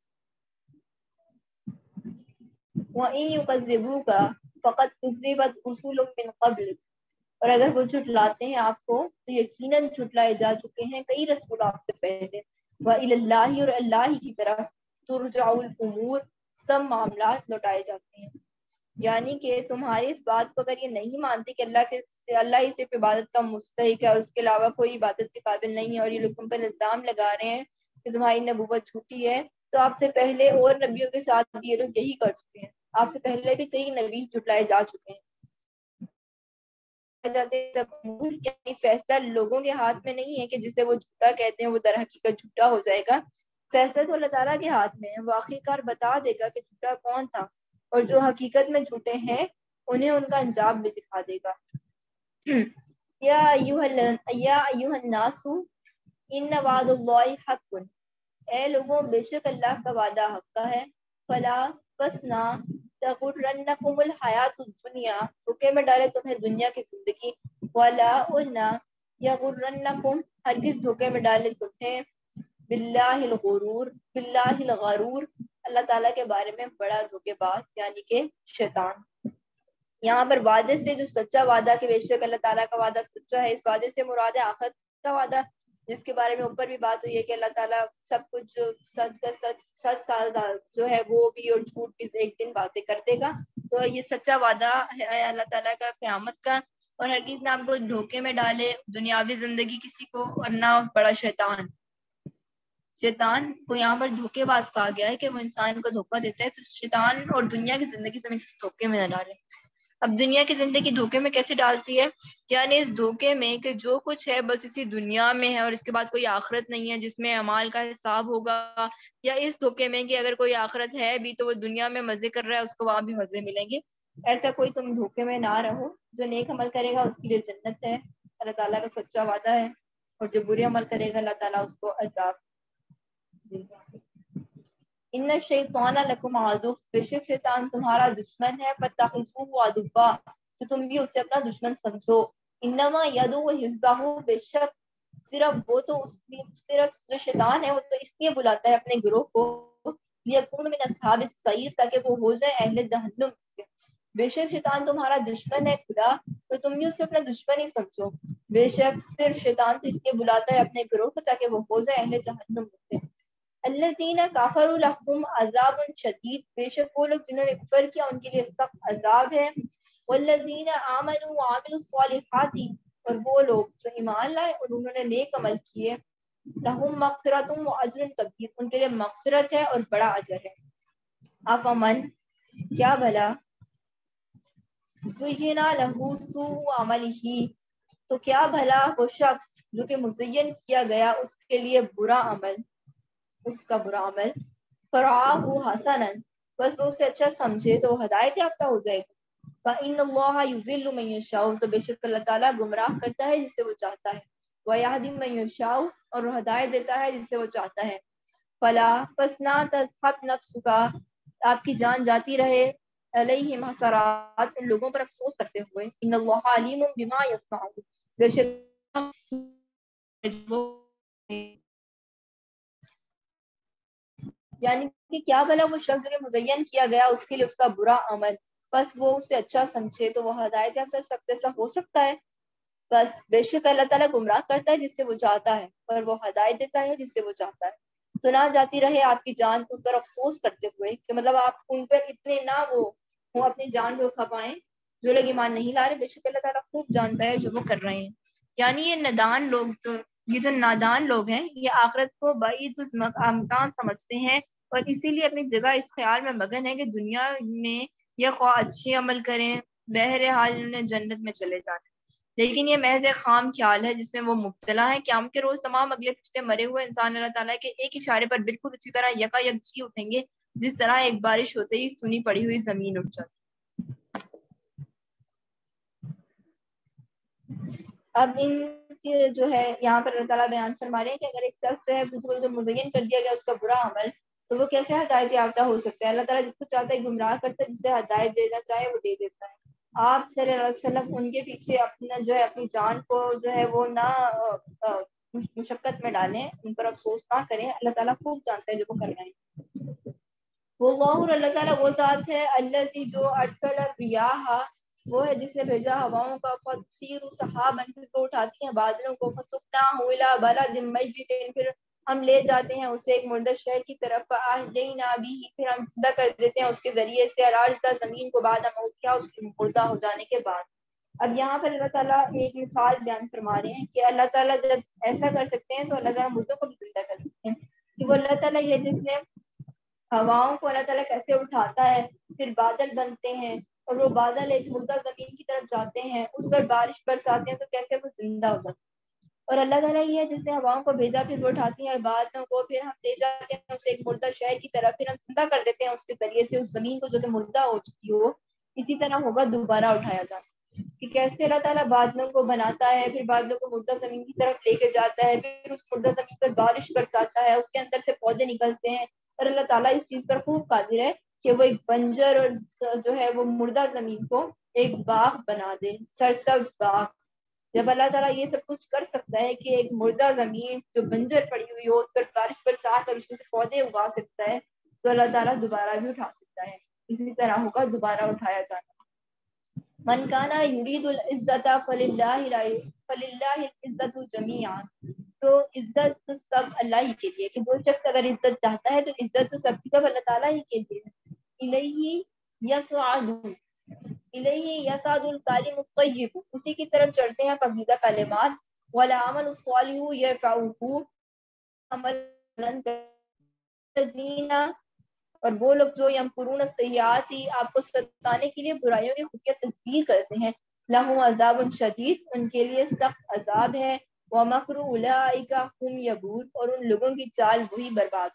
वहीं का फ़कत उसूल और अगर वो झुटलाते हैं आपको तो यकीनन झुटलाए जा चुके हैं कई रसूल आपसे पहले। वह और अल्लाह की तरफ़ तुरजाउल उमूर, सब मामला लौटाए जाते हैं। यानी कि तुम्हारी इस बात को अगर ये नहीं मानते कि अल्लाह के अल्लाह ही सिर्फ़ इबादत का मुस्तक है और उसके अलावा कोई इबादत के काबिल नहीं है और ये लोग तुम पर इल्ज़ाम लगा रहे हैं कि तुम्हारी नबूबत झूठी है तो आपसे पहले और नबियों के साथ भी ये लोग यही कर चुके हैं। आपसे पहले भी कई नबी जुटलाए जा चुके हैं। यानी फैसला लोगों के हाथ में नहीं है कि जिसे वो झूठा कहते हैं, वो दर हकीकत झूठा हो जाएगा। फैसला तो अल्लाह ताला के हाथ में है, वो आखिरकार बता देगा कि झूठा कौन था और जो हकीकत में झूठे हैं, उन्हें उनका अंजाम भी दिखा देगा। [clears throat] या ए लोगों, बेशक अल्लाह का वादा हक है। फला, बस हयात दुनिया। धोखे में डाले तुम्हें दुनिया की ज़िंदगी। वाला उन्ना गुर्रन्नकुम हरगिज धोखे में डाले तुम्हें बिल्लाहिल गरूर अल्लाह ताला के बारे में बड़ा धोखेबाज, यानी के शैतान। यहाँ पर वादे से जो सच्चा वादा के बेशक अल्लाह ताला का वादा सच्चा है, इस वादे से मुराद आखिरत का वादा। जिसके बारे में ऊपर भी बात हुई है कि अल्लाह ताला सब कुछ जो सच का सच सच साल जो है वो भी और झूठ भी एक दिन बातें कर देगा। तो ये सच्चा वादा है अल्लाह ताला का क्यामत का। और हर किसी नाम को धोखे में डाले, दुनियावी ज़िंदगी किसी को और ना बड़ा शैतान। शैतान को यहाँ पर धोखेबाज कहा गया है कि वो इंसान को धोखा देता है तो शैतान और दुनिया की ज़िंदगी से धोखे में न डाले। अब दुनिया की ज़िंदगी धोखे में कैसे डालती है? यानी इस धोखे में कि जो कुछ है, बस इसी दुनिया में है और इसके बाद कोई आखरत नहीं है जिसमें अमाल का हिसाब होगा। या इस धोखे में कि अगर कोई आखरत है भी तो वो दुनिया में मज़े कर रहा है, उसको वहाँ भी मज़े मिलेंगे। ऐसा कोई तुम धोखे में ना रहो। जो नेक अमल करेगा उसके लिए जन्नत है। अल्लाह ताला का सच्चा वादा है और जो बुरे अमल करेगा, अल्लाह ताला उसको अजाब इन शैतान लकुम शैतान तुम्हारा दुश्मन है अदुबा तो तुम भी उसे अपना दुश्मन समझो इन्नमा यदु बेशक सिर्फ़ वो तो सिर्फ़ जो शैतान है वो तो इसलिए बुलाता है अपने गिरोह को सईर ताकि वो हो जाए अहले जहन्नुम से बेशक शैतान तुम्हारा दुश्मन है खुदा तो तुम भी उसे अपना दुश्मन ही समझो बेशक सिर्फ़ शैतान तो इसलिए बुलाता है अपने ग्रोह को ताकि वो हो जाए अहले जहन्नुम से अल्लज़ीना काफरू अज़ाबुन शदीद। बेशक वो लोग जिन्होंने कुफर किया, उनके लिए सख्त अजाब है। वल्लज़ीना आमनु अमिलुस और वो लोग जो ईमान लाए, और उन्होंने नेक अमल किए। लहुम मगफिरतुम व अजरुन कबीर। उनके लिए मगफिरत है और बड़ा अजर है। अफमन, क्या भला? जुयना लहू अमल ही तो क्या भला वो शख्स जो कि मुजयन किया गया, उसके लिए बुरा अमल? उसका बुरा अमल। फराहु हसनन, बस वो उसे अच्छा समझे तो हदायत याफ्ता हो जाएगा। तो बेशक अल्लाह ताला गुमराह करता है जिसे वो चाहता है। वयाहदी मैशाउ और हदायत देता है जिसे वो चाहता है। फला, बस ना तजहब नफ्स का, आपकी जान जाती रहे। अलैहिम हसरात, उन लोगों पर अफसोस करते हुए। इन अलीम बिमा बेशक यानी कि क्या भला वो शख्स जो मुजयन किया गया, उसके लिए उसका बुरा अमल। बस वो उसे अच्छा समझे तो वह हदायत या फिर शख्स ऐसा हो सकता है। बस बेशक अल्लाह ताला गुमराह करता है जिससे वो चाहता है और वो हदायत देता है जिससे वो चाहता है। तो ना जाती रहे आपकी जान उन पर अफसोस करते हुए कि मतलब आप उन पर इतने ना वो वो अपनी जान को खपाएँ जो लोग ईमान नहीं ला रहे, बेशक अल्लाह ताला खूब जानता है जो वो कर रहे हैं। यानी ये नदान लोग जो ये जो नादान लोग हैं, ये आखरत को बाईद मकान समझते हैं और इसीलिए अपनी जगह इस ख्याल में मगन है कि दुनिया में यह ख्वा अच्छे अमल करें, बहरहाल इन्होंने जन्नत में चले जाना। लेकिन ये महज एक खाम ख्याल है जिसमें वो मुबतला है। क्या के रोज तमाम अगले पिछले मरे हुए इंसान अल्लाह ताला के एक इशारे पर बिल्कुल उसी तरह यका यक जी उठेंगे, जिस तरह एक बारिश होते ही सुनी पड़ी हुई ज़मीन उठ जाती अब इन जो है, यहाँ पर अल्लाह बयान फरमा रहे हैं कि अगर एक शख्स है बिल्कुल जो मुजयन कर दिया गया उसका बुरा अमल तो वो कैसे हदायत याफ्ता हो सकता है? अल्लाह ताला जिसको चाहता है गुमराह करता है, जिसे हदायत देना चाहे वो दे देता है। आप सल्लल्लाहु उनके पीछे अपना जो है, अपनी जान को जो है वो ना मुशक्कत में डालें, उन पर अफसोस ना करें। अल्लाह ताला खूब जानता है जो वो कर रहे हैं। वो अल्लाह ताला वो ज़ात है अल्लाह की जो अरसल रियाहा वो है जिसने भेजा हवाओं का फसीर उठाती हैं, बादलों को फसुकना फिर हम ले जाते हैं उसे एक मुर्दा शहर की तरफ़ ना भी, फिर हम ज़िंदा कर देते हैं उसके ज़रिए से अराजदा ज़मीन को बाद किया उसके मुर्दा हो जाने के बाद। अब यहाँ पर अल्लाह ताला एक मिसाल बयान फरमा रहे हैं कि अल्लाह ताला जब ऐसा कर सकते हैं तो अल्लाह ताला मुर्दों को भी ज़िंदा कर सकते हैं। कि वो अल्लाह ताला ये जिसने हवाओं को अल्लाह ताला कैसे उठाता है, फिर बादल बनते हैं और वो बादल एक मुर्दा ज़मीन की तरफ़ जाते हैं। उस पर बारिश बरसाते हैं तो कैसे वो ज़िंदा हो? जाते और अल्लाह ताला ही है, जिसने हवाओं को भेजा, फिर वो उठाती है बादलों को, फिर हम ले जाते हैं उसे एक मुर्दा शहर की तरफ़, फिर हम ज़िंदा कर देते हैं उसके ज़रिए से, उस ज़मीन को जो कि मुर्दा हो चुकी हो, इसी तरह होगा दोबारा उठाया जाता कि कैसे अल्लाह ताला बादलों को बनाता है, फिर बादलों को मुर्दा ज़मीन की तरफ़ लेके जाता है, फिर उस मुर्दा ज़मीन पर बारिश बरसाता है, उसके अंदर से पौधे निकलते हैं। और अल्लाह ताला इस चीज़ पर खूब कादिर है कि वो एक बंजर और जो है वो मुर्दा ज़मीन को एक बाग बना दे, सरसब्ज बाग। जब अल्लाह ताला ये सब कुछ कर सकता है कि एक मुर्दा ज़मीन जो बंजर पड़ी हुई हो, उस पर बारिश बरसात और उसमें से पौधे उगा सकता है तो अल्लाह ताला दोबारा भी उठा सकता है। इसी तरह होगा दोबारा उठाया जाना। मन काना युरीदुल इज्जता फलिल्लाह फलिल्लाह तो इज़्ज़त तो सब अल्लाह ही के लिए कि जो शख्स अगर इज़्ज़त चाहता है तो इज़्ज़त तो सब सब अल्लाह ताला ही के लिए उसी की तरफ़ चढ़ते हैं पसंदीदा कलिमात। वला और वो लोग जो यमकुरून सयाती आपको सताने के लिए बुराइयों की खुफिया तस्वीर करते हैं। लहू अजाब शदीद। उनके लिए सख्त अजाब है। व मकरू उलाइका हुम यबूर और उन लोगों की चाल वही बर्बाद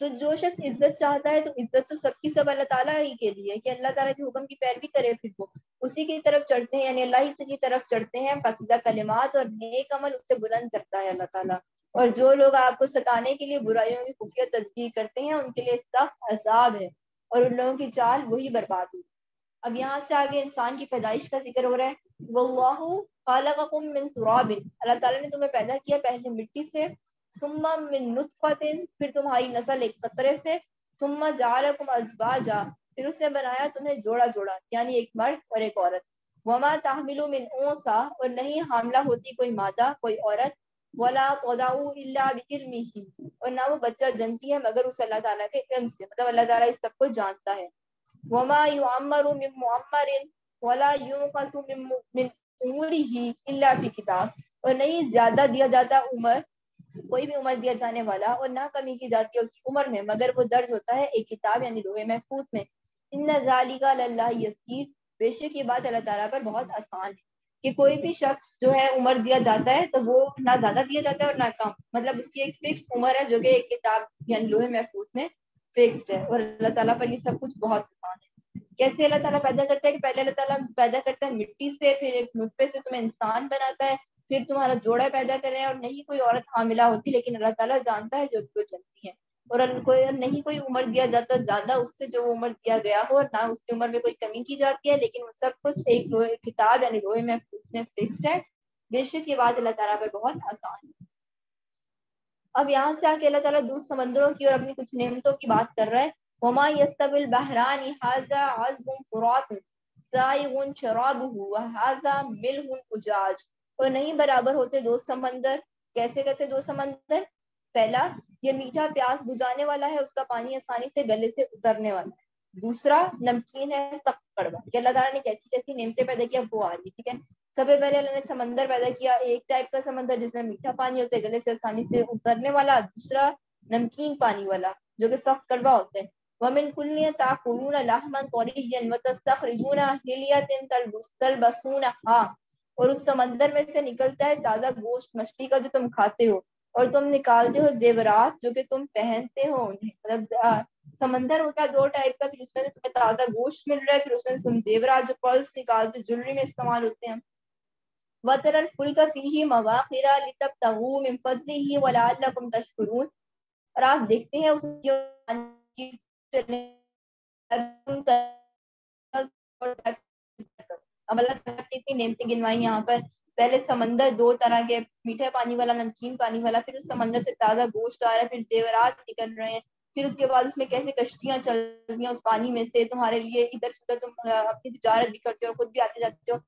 तो जो शख्स इज़्ज़त चाहता है तो इज़्ज़त तो सबकी सब अल्लाह ताला ही के लिए कि अल्लाह ताला के हुक्म की पैरवी करे फिर वो। उसी की तरफ़ चढ़ते हैं, यानी अल्लाह ही की तरफ़ चढ़ते हैं पाकिदा कलिमात और नेक अमल उससे बुलंद करता है अल्लाह ताला। और जो लोग आपको सताने के लिए बुराइयों की खुफिया तस्वीर करते हैं, उनके लिए सख्त अजाब है और उन लोगों की चाल वही बर्बाद हुई। अब यहाँ से आगे इंसान की पैदाइश का ज़िक्र हो रहा है। मिन तुराबिन। अल्लाह ताला ने तुम्हें पैदा किया पहले मिट्टी से सुम्मा मिन नुतफतिन, फिर तुम्हारी नस्ल एक कतरे से, सुम्मा जालकुम अजवाजा, फिर उसने बनाया तुम्हें जोड़ा जोड़ा यानी एक मर्द और एक औरत। वमा ताहमिलु मिन ऊसा और नहीं हामला होती कोई मादा कोई औरत, वला और ना वो बच्चा जनती है, मगर उस अल्लाह ताला के इल्म से मतलब अल्लाह ताला इस सबको जानता है। वमा युअम्मरु मिन मुअम्मरिन, वला युनक़सु मिन उमरिही इल्ला फ़ी किताब, और नहीं ज़्यादा दिया जाता उम्र कोई भी उम्र दिया जाने वाला और ना कमी की जाती है उसकी उम्र में, मगर वो दर्ज होता है एक किताब यानी लोहे महफूज में। यसीर बेशक ये बात अल्लाह ताला पर बहुत आसान है कि कोई भी शख्स जो है उम्र दिया जाता है तो वो ना ज़्यादा दिया जाता है और ना कम। मतलब उसकी एक फिक्स उम्र है जो कि एक किताब यानी लोहे महफूज में फिक्स्ड है और अल्लाह ताला पर ये सब कुछ बहुत आसान है। कैसे अल्लाह ताला पैदा करता है कि पहले अल्लाह ताला पैदा करता है मिट्टी से, फिर एक नुतफे से तुम्हें इंसान बनाता है। फिर तुम्हारा जोड़ा पैदा कर रहे हैं और नहीं कोई औरत हामिला होती, लेकिन अल्लाह ताला जानता है जो उसको चलती है। और कोई नहीं कोई उम्र दिया जाता, ज़्यादा उससे जो उम्र दिया गया हो, ना उसकी उम्र में कोई कमी की जाती है, लेकिन सब कुछ एक लोहे किताब, यानी लोहे में उसमें फिक्स्ड है। बेशक ये बात अल्लाह ताला पर बहुत आसान है। अब यहाँ से आके अल्लाह ताला दूध समंदरों की और अपनी कुछ नेमतों की बात कर रहा है। वमा यस्तबिल बहरानी हाजा अज़बुन फुरात शराबुहु उजाज। और नहीं बराबर होते दो समंदर। कैसे कैसे दो समंदर? पहला, ये मीठा प्यास बुझाने वाला है, उसका पानी आसानी से गले से उतरने वाला है। दूसरा, नमकीन है सख्त कड़वा। कि अल्लाह ताला ने कैसी कैसी नेमते पैदा किया वो आ रही ठीक है? सबसे पहले अल्लाह ने समंदर पैदा किया, एक टाइप का समंदर जिसमें मीठा पानी होता है, गले से आसानी से उतरने वाला। दूसरा, नमकीन पानी वाला, जो कि सख्त कड़वा होता है। वमिन कुल्लियन ताकुलून लहमन तरियन व तस्तखरिजून हिलियतिन तलबसून हा और उस समंदर में से निकलता है ताज़ा गोश्त मछली का जो तुम खाते हो और तुम निकालते हो जेवरात जो कि तुम पहनते हो उन्हें। मतलब समंदर होता है दो टाइप का, फिर उसमें से तुम्हें ताज़ा गोश्त मिल रहा है, फिर उसमें से तुम जेवरात जो पर्ल्स निकालते हो, ज्वेलरी में इस्तेमाल होते हैं। वतरल फुल्क फीही मवाखिरा लितबतगू मिन फदलिही वलअल्लकुम तशकुरून। और आप देखते हैं उसकी इतनी नेमतें गिनवाई यहाँ पर। पहले समंदर, दो तरह के मीठे पानी वाला, नमकीन पानी वाला, फिर उस समंदर से ताज़ा गोश्त आ रहा है, फिर जेवरात निकल रहे हैं। फिर उसके बाद उसमें कैसे कश्तियाँ चल रही हैं उस पानी में से? तुम्हारे लिए इधर से उधर तुम अपनी तजारत भी करते हो खुद भी आते जाते हो।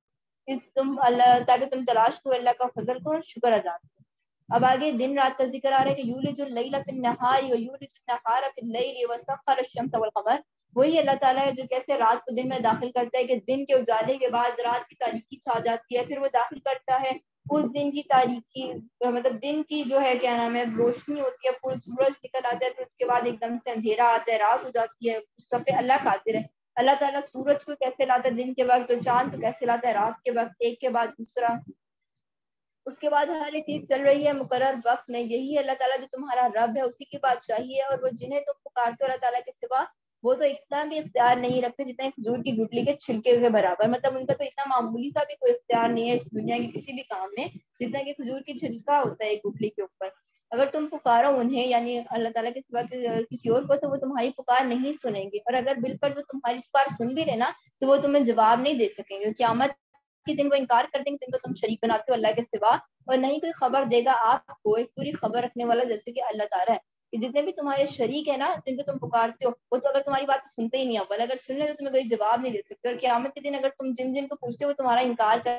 इस तुम, अल्लाह ताकि तुम तलाश को अल्लाह का फजल को शुक्र अदा करो। अब आगे दिन रात का ज़िक्र आ रहा है कि, यूलिजुल लैला फिन नहारी व यूलिजुल नहारा फिल लैली व सखर अश-शम्स वल कमर। वही अल्लाह ताला है जो कैसे रात को दिन में दाखिल करता है कि दिन के उजाले के बाद रात की तारीखी छा जाती है, फिर वो दाखिल करता है। उस दिन की तारीखी मतलब दिन की जो है, क्या नाम है, रोशनी होती है, पूरा सूरज निकल आता है, फिर उसके बाद एकदम से अंधेरा आता है, रात हो जाती है, उस सब पे अल्लाह खातिर है। अल्लाह ताला सूरज को कैसे लाता है, दिन के वक्त, और चाँद को कैसे लाता है, रात के वक्त, एक के बाद दूसरा। उसके बाद हर एक चीज़ चल रही है मुकर वक्त में। यही अल्लाह ताला जो तुम्हारा रब है, उसी की बात चाहिए, और वो जिन्हें तुम पुकारते हो अल्लाह ताला के सिवा वो तो इतना भी इख्तियार नहीं रखते जितना खजूर की गुटली के छिलके के बराबर। मतलब उनका तो इतना मामूली सा भी कोई इख्तियार नहीं है इस दुनिया के किसी भी काम में, जितना कि खजूर की छिलका होता है एक गुटली के ऊपर। अगर तुम पुकारो उन्हें, यानी अल्लाह ताला के सिवा किसी और को तो वो तुम्हारी पुकार नहीं सुनेंगे। और अगर बिल पर वो तुम्हारी पुकार सुन भी लेना तो वो तुम्हें जवाब नहीं दे सकेंगे। क्यामत के दिन वो इनकार कर देंगे जिनको तुम शरीक बनाते हो अल्लाह के सिवा। और नहीं कोई खबर देगा आपको, एक पूरी खबर रखने वाला जैसे कि अल्लाह ताला है। जितने भी तुम्हारे शरीक है ना जिनको तुम पुकारते हो, वो तो अगर तुम्हारी बात सुनते ही नहीं अव्वल अगर सुन ले तो तुम्हें कोई जवाब नहीं दे सकते। और क्यामत के दिन अगर तुम जिन जिनको पूछते हो तुम्हारा इनकार कर